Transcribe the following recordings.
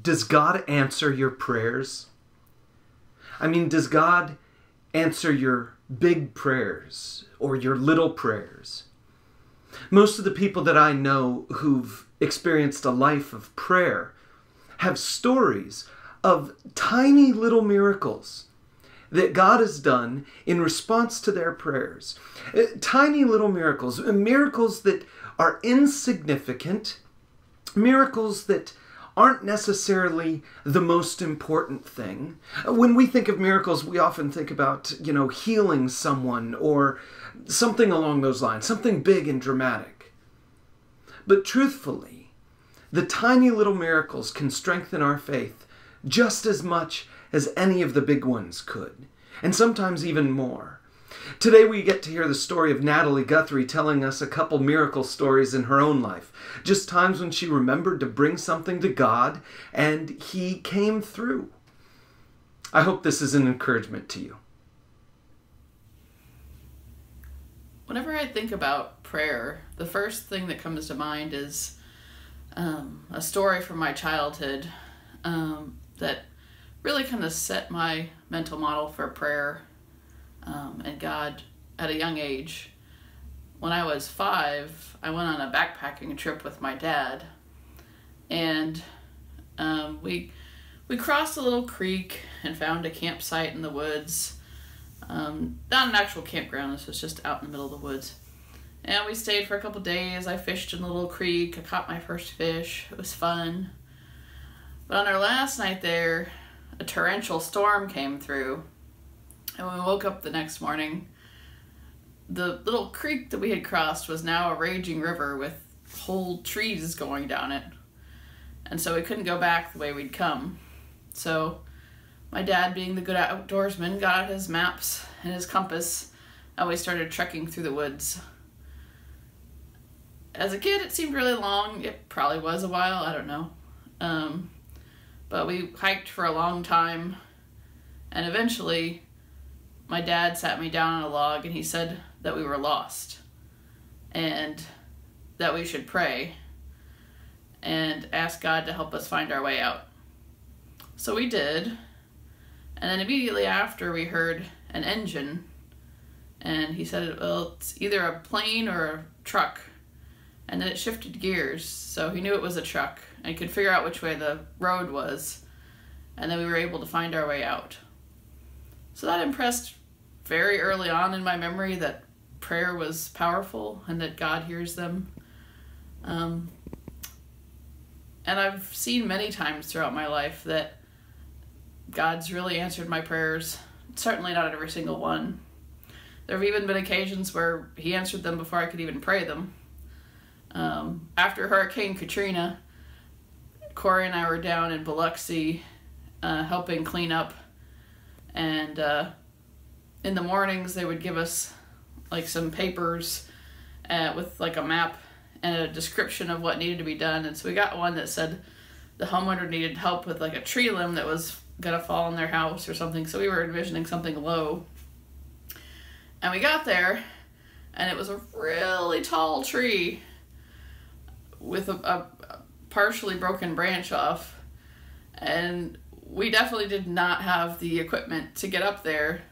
does God answer your prayers? I mean, does God answer your big prayers or your little prayers? Most of the people that I know who've experienced a life of prayer have stories of tiny little miracles that God has done in response to their prayers. Uh, tiny little miracles, uh, miracles that are insignificant, miracles that aren't necessarily the most important thing. When we think of miracles, we often think about, you know, healing someone or something along those lines, something big and dramatic. But truthfully, the tiny little miracles can strengthen our faith just as much as any of the big ones could, and sometimes even more. Today we get to hear the story of Natalie Guthrie telling us a couple miracle stories in her own life. Just times when she remembered to bring something to God and He came through. I hope this is an encouragement to you. Whenever I think about prayer, the first thing that comes to mind is um, a story from my childhood um, that really kind of set my mental model for prayer um, and God at a young age. When I was five, I went on a backpacking trip with my dad, and um, we we crossed a little creek and found a campsite in the woods. Um, not an actual campground. This was just out in the middle of the woods. And we stayed for a couple days. I fished in the little creek. I caught my first fish. It was fun. But on our last night there, a torrential storm came through and when we woke up the next morning, the little creek that we had crossed was now a raging river with whole trees going down it. And so we couldn't go back the way we'd come. So my dad, being the good outdoorsman, got out his maps and his compass, and we started trekking through the woods. As a kid, it seemed really long. It probably was a while, I don't know. Um, but we hiked for a long time, and eventually my dad sat me down on a log and he said that we were lost and that we should pray and ask God to help us find our way out. So we did. And then immediately after, we heard an engine. And he said, well, it's either a plane or a truck. And then it shifted gears. So he knew it was a truck and could figure out which way the road was. And then we were able to find our way out. So that impressed very early on in my memory that prayer was powerful and that God hears them. Um, and I've seen many times throughout my life that God's really answered my prayers. Certainly not every single one. There have even been occasions where He answered them before I could even pray them. Um, after Hurricane Katrina, Corey and I were down in Biloxi uh, helping clean up, and uh, in the mornings they would give us like some papers uh, with like a map and a description of what needed to be done. And so we got one that said the homeowner needed help with like a tree limb that was gonna fall in their house or something. So we were envisioning something low. And we got there and it was a really tall tree with a, a partially broken branch off. And we definitely did not have the equipment to get up there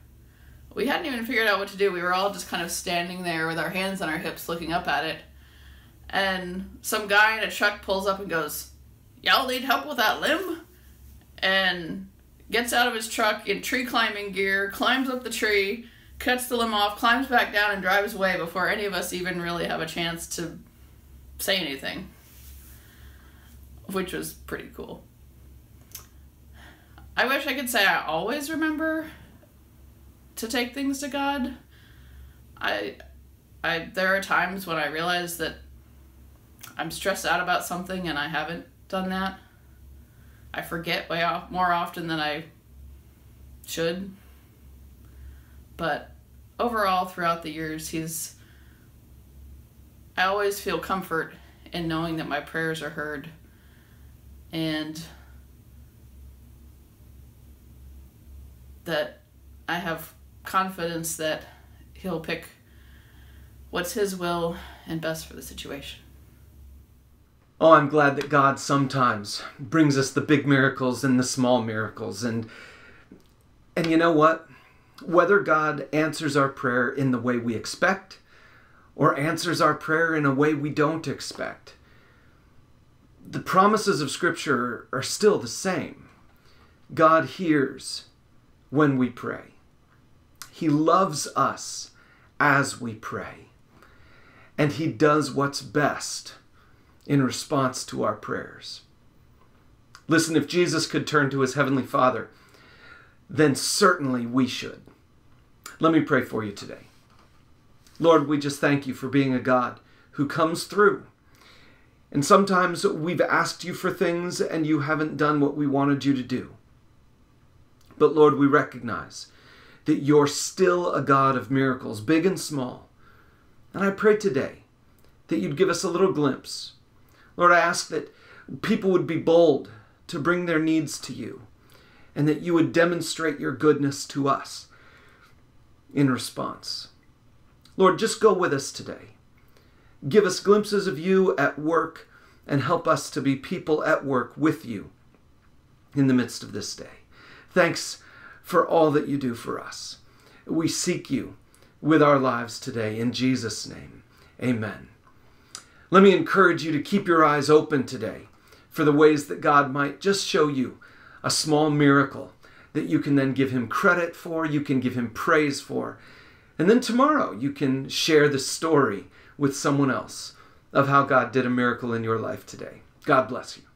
we hadn't even figured out what to do. We were all just kind of standing there with our hands on our hips looking up at it. And some guy in a truck pulls up and goes, Y'all need help with that limb? And gets out of his truck in tree climbing gear, climbs up the tree, cuts the limb off, climbs back down, and drives away before any of us even really have a chance to say anything. Which was pretty cool. I wish I could say I always remember to take things to God. I I there are times when I realize that I'm stressed out about something and I haven't done that. I forget way off more often than I should. But overall throughout the years he's I always feel comfort in knowing that my prayers are heard and that I have confidence that he'll pick what's his will and best for the situation. Oh, I'm glad that God sometimes brings us the big miracles and the small miracles. And and you know what? Whether God answers our prayer in the way we expect or answers our prayer in a way we don't expect, the promises of Scripture are still the same. God hears when we pray. He loves us as we pray. And He does what's best in response to our prayers. Listen, if Jesus could turn to His Heavenly Father, then certainly we should. Let me pray for you today. Lord, we just thank you for being a God who comes through. And sometimes we've asked you for things and you haven't done what we wanted you to do. But Lord, we recognize that you're still a God of miracles, big and small. And I pray today that you'd give us a little glimpse. Lord, I ask that people would be bold to bring their needs to you and that you would demonstrate your goodness to us in response. Lord, just go with us today. Give us glimpses of you at work and help us to be people at work with you in the midst of this day. Thanks for all that you do for us. We seek you with our lives today in Jesus' name. Amen. Let me encourage you to keep your eyes open today for the ways that God might just show you a small miracle that you can then give him credit for, you can give him praise for. And then tomorrow you can share the story with someone else of how God did a miracle in your life today. God bless you.